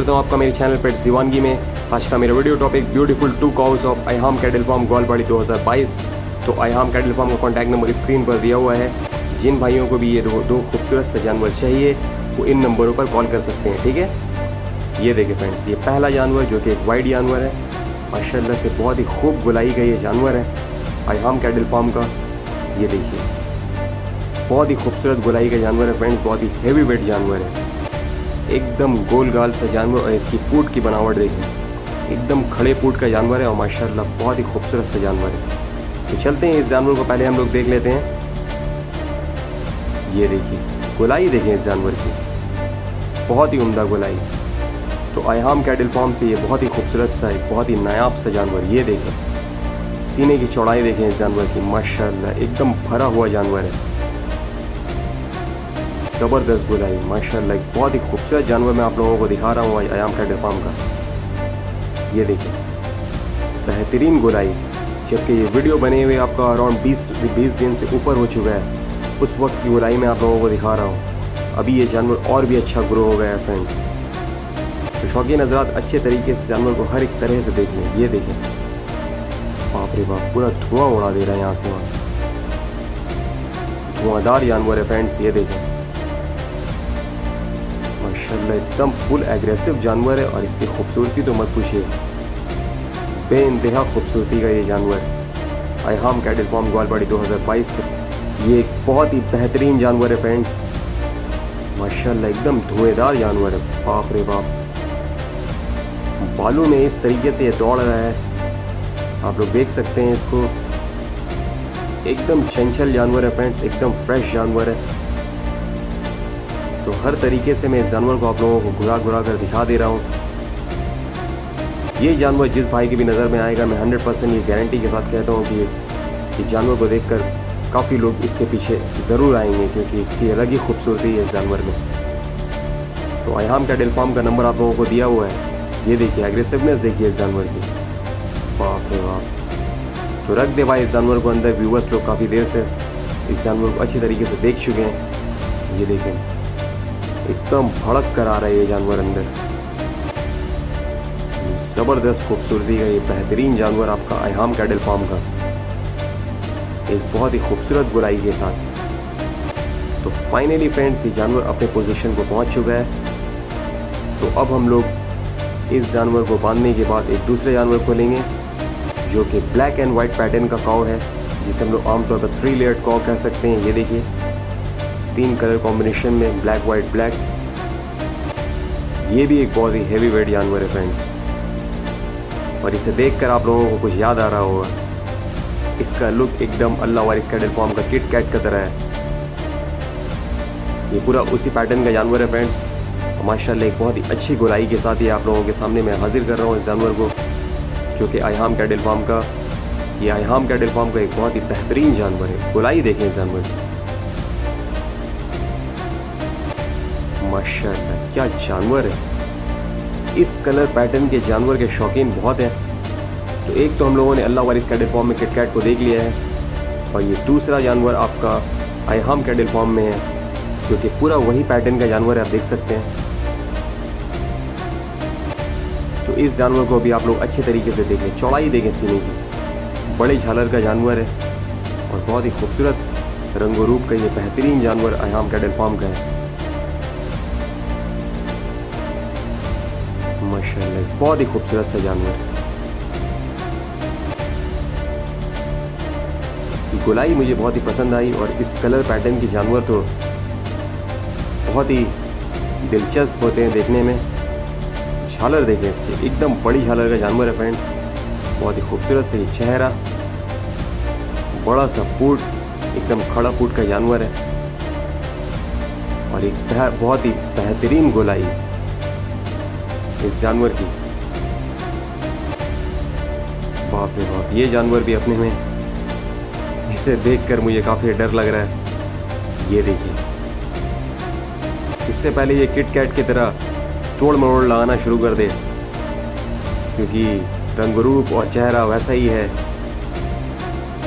करता हूँ आपका मेरे चैनल पेट दीवानगी में। आज का मेरा video topic beautiful two cows of आईहाम cattle farm Gwalpadi 2022 तो आईहाम कैटल फार्म का कॉन्टैक्ट नंबर स्क्रीन पर दिया हुआ है। जिन भाइयों को भी ये दो दो खूबसूरत से जानवर चाहिए, वो इन नंबरों पर कॉल कर सकते हैं, ठीक है? ये देखिए फ्रेंड्स ये पहला जानवर जो कि एक वाइट जानवर है। माशाल्लाह से बहुत ही खूब गुलाई गई ये जानवर है आईहाम कैटल फार्म का। ये देखिए, बहुत ही खूबसूरत गुलाई का जानवर है फ्रेंड्स बहुत ही हैवी वेट जानवर है। एकदम गोल गाल सा जानवर और इसकी पूट की बनावट देखिए। एकदम खड़े पूट का जानवर है और माशाल्लाह बहुत ही खूबसूरत सा जानवर है। तो चलते हैं, इस जानवर को पहले हम लोग देख लेते हैं। ये देखिए, गुलाई देखें इस जानवर की। बहुत ही उम्दा गुलाई। तो आयाम कैटल फॉर्म से ये बहुत ही खूबसूरत सा, एक बहुत ही नायाब सा जानवर, ये देखें सीने की चौड़ाई देखें इस जानवर की, माशाल्लाह, एकदम भरा हुआ जानवर है। ज़बरदस्त गुलाई माशाल्लाह, एक बहुत ही खूबसूरत जानवर मैं आप लोगों को दिखा रहा हूँ आयाम कैटल फार्म का। ये देखिए, बेहतरीन गुलाई जबकि ये वीडियो बने हुए आपका अराउंड 20 20 दिन से ऊपर हो चुका है। उस वक्त की गुलाई मैं आप लोगों को दिखा रहा हूँ। अभी ये जानवर और भी अच्छा ग्रो हो गया है फ्रेंड्स तो शौकीन नजरात अच्छे तरीके से जानवर को हर एक तरह से देख लें। ये देखें बाप रे बाप, पूरा धुआँ उड़ा दे रहा है यहाँ से वहाँ। धुआंधार जानवर है फ्रेंड्स ये देखें माशाल्लाह, एकदम फुल एग्रेसिव जानवर है और इसकी खूबसूरती तो मत पूछिए। बे इंतहा खूबसूरती का ये जानवर। आई हाम कैटल फॉर्म ग्वालबाड़ी 2022 ये एक बहुत ही बेहतरीन जानवर है फ्रेंड्स माशाल्लाह, एकदम धुएंधार जानवर है। बाप रे बाप। बालू में इस तरीके से ये दौड़ रहा है। आप लोग देख सकते हैं इसको। एकदम चंचल जानवर है फ्रेंड्स एकदम फ्रेश जानवर है। तो हर तरीके से मैं इस जानवर को आप लोगों को घुरा घुरा कर दिखा दे रहा हूँ। ये जानवर जिस भाई की भी नज़र में आएगा, मैं हंड्रेड परसेंट ये गारंटी के साथ कहता हूँ कि इस जानवर को देखकर काफ़ी लोग इसके पीछे ज़रूर आएँगे, क्योंकि इसकी अलग ही खूबसूरती है इस जानवर में। तो आयाम का डेल का नंबर आप लोगों को दिया हुआ है। ये देखिए एग्रेसिवनेस देखिए इस जानवर की। बाप रे बाप। तो रख दे भाई इस जानवर को अंदर व्यूवर्स लोग काफ़ी देर से इस जानवर को अच्छी तरीके से देख चुके हैं। ये देखें। एकदम भड़क कर आ रहा है ये जानवर अंदर। ज़बरदस्त खूबसूरती का ये बेहतरीन जानवर आपका आयाम कैडल फार्म का। एक बहुत ही खूबसूरत बुराई के साथ। तो फाइनली फ्रेंड्स ये जानवर अपने पोजीशन को पहुँच चुका है। तो अब हम लोग इस जानवर को बांधने के बाद एक दूसरे जानवर को लेंगे, जो कि ब्लैक एंड वाइट पैटर्न का काव है, जिसे हम लोग आमतौर पर थ्री लेयर्ड काव कह सकते हैं। ये देखिए। तीन कलर कॉम्बिनेशन में ब्लैक वाइट ब्लैक। ये भी एक बहुत ही हैवी वेट जानवर है फ्रेंड्स और इसे देखकर आप लोगों को कुछ याद आ रहा होगा। इसका लुक एकदम अल्लाह वारिस कैडल फॉर्म का किट कैट का तरह है। ये पूरा उसी पैटर्न का जानवर है फ्रेंड्स माशाल्लाह एक बहुत ही अच्छी गुलाई के साथ ही आप लोगों के सामने मैं हाजिर कर रहा हूँ इस जानवर को, जो कि आयाम कैडल फार्म का। ये आयाम कैडल फार्म का एक बहुत ही बेहतरीन जानवर है। गुलाई देखें इस जानवर की। माशाल्लाह क्या जानवर है? इस कलर पैटर्न के जानवर के शौकीन बहुत हैं। तो एक तो हम लोगों ने अल्लाह वारिस कैडल फॉर्म में किटकैट को देख लिया है और ये दूसरा जानवर आपका आयाम कैडल फॉर्म में है, क्योंकि पूरा वही पैटर्न का जानवर है, आप देख सकते हैं। तो इस जानवर को भी आप लोग अच्छे तरीके से देखें, चौड़ाई देखें सीने की। बड़े झालर का जानवर है और बहुत ही खूबसूरत रंगो रूप का ये बेहतरीन जानवर आयाम कैडल फॉर्म का है। माशाल्लाह बहुत ही खूबसूरत सा जानवर। इसकी गुलाई मुझे बहुत ही पसंद आई और इस कलर पैटर्न के जानवर तो बहुत ही दिलचस्प होते हैं देखने में। झालर देखें इसकी, एकदम बड़ी झालर का जानवर है फ्रेंड बहुत ही खूबसूरत से चेहरा। बड़ा सा पूट, एकदम खड़ा पूट का जानवर है। और एक बहुत ही बेहतरीन गोलाई। इस जानवर की। बाप रे बाप, ये जानवर भी अपने में। इसे देखकर मुझे काफ़ी डर लग रहा है। ये देखिए। इससे पहले ये किट कैट की तरह तोड़ मरोड़ लगाना शुरू कर दे। क्योंकि रंग रूप और चेहरा वैसा ही है।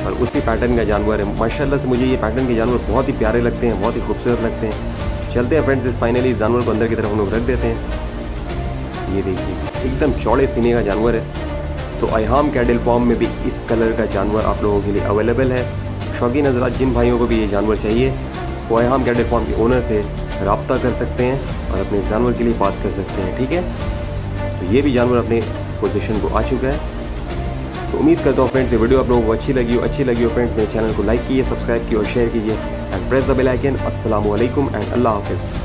और उसी पैटर्न का जानवर है। माशाल्लाह से मुझे ये पैटर्न के जानवर बहुत ही प्यारे लगते हैं, बहुत ही खूबसूरत लगते हैं। चलते हैं फ्रेंड्स इस फाइनली इस जानवर को अंदर की तरफ़ हम लोग रख देते हैं। ये देखिए, एकदम चौड़े सीने का जानवर है। तो अहाम कैडल फॉर्म में भी इस कलर का जानवर आप लोगों के लिए अवेलेबल है। शौकीन नजरात जिन भाइयों को भी ये जानवर चाहिए, वो अहाम कैडल फॉर्म के ओनर से रबता कर सकते हैं और अपने जानवर के लिए बात कर सकते हैं, ठीक है? तो ये भी जानवर अपने पोजिशन को आ चुका है। तो उम्मीद करता हूँ फ्रेंड्स ये वीडियो आप लोगों को अच्छी लगी हो, अच्छी लगी हो फ्रेंड्स मेरे चैनल को लाइक कीजिए सब्सक्राइब कीजिए और शेयर कीजिए and press the bell icon अस्सलाम वालेकुम एंड अल्लाह हाफिज़।